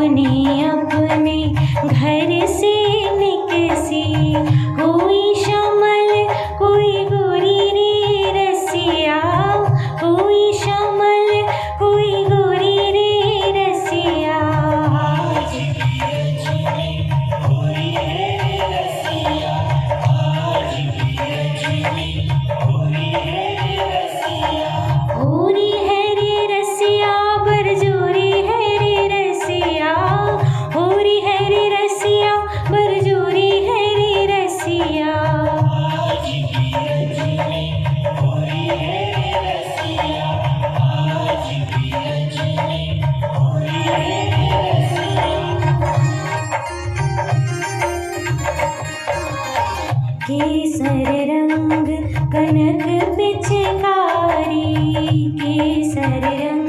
अपने अपने घर से निकसी हुई केसर रंग कनक पिचकारी। केसर रंग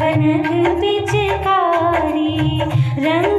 कनक पिचकारी। रंग